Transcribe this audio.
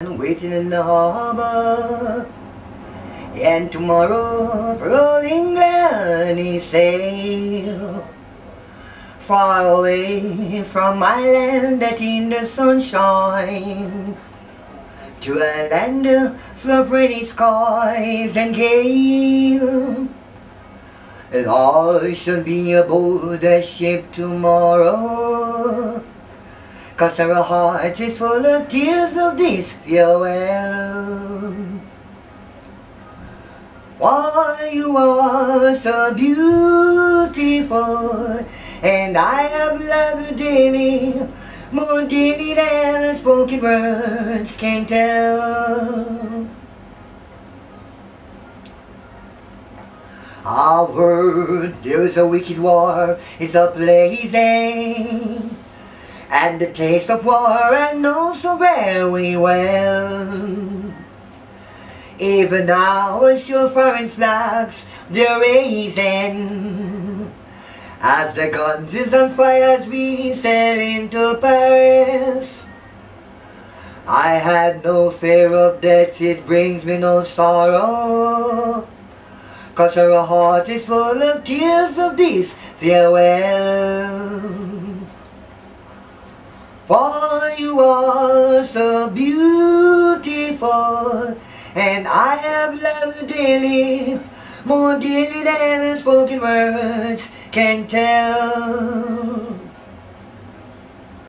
waiting in the harbor. And tomorrow for old England he sail. Far away from my land that in the sunshine. To a land full of rainy skies and gale. And I shall be aboard the ship tomorrow. Cause our heart is full of tears of this farewell. Why you are so beautiful, and I have loved daily, more daily than spoken words can tell. Our world, there is a wicked war, it's a blazing. And the taste of war I know so very well Even now as your foreign flags they're raising As the guns is on fire as we sail into Paris. I had no fear of death, it brings me no sorrow. Cause our heart is full of tears of this farewell you are so beautiful, and I have loved daily, more dearly than spoken words can tell.